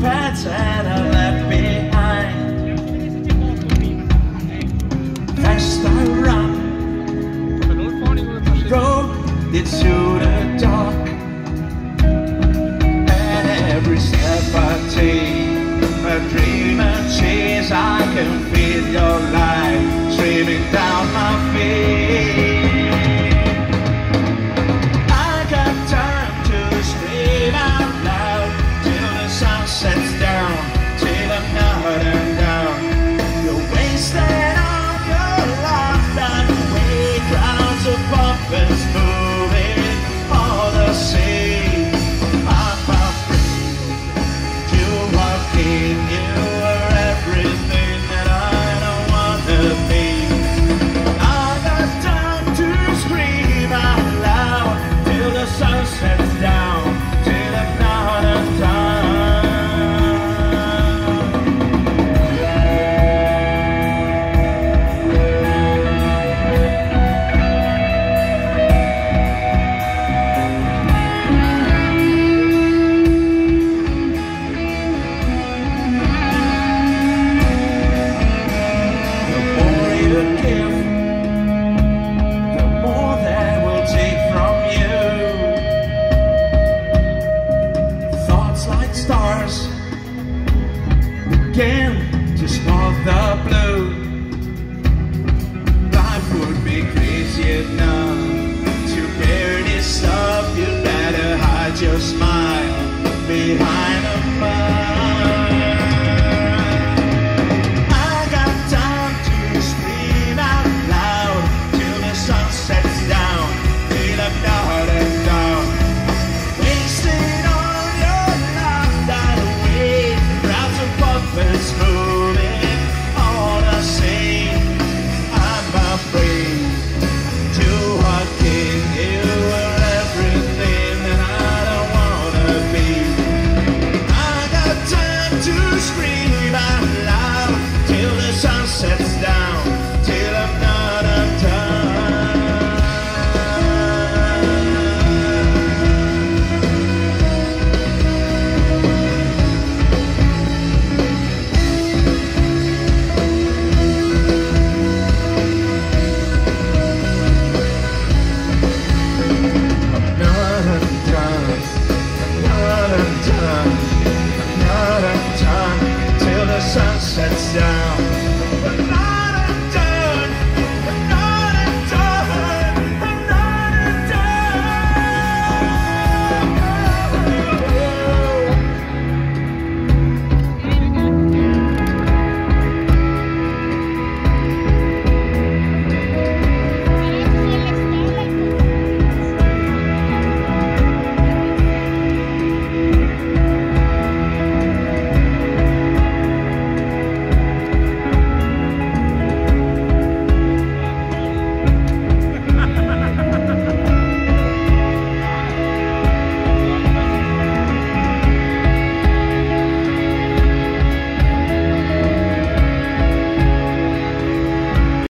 paths that I left behind. Fast I run, road into the dark. And every step I take, a dream and chase, I can feel your light streaming down my face. again, to off the blue. the screen.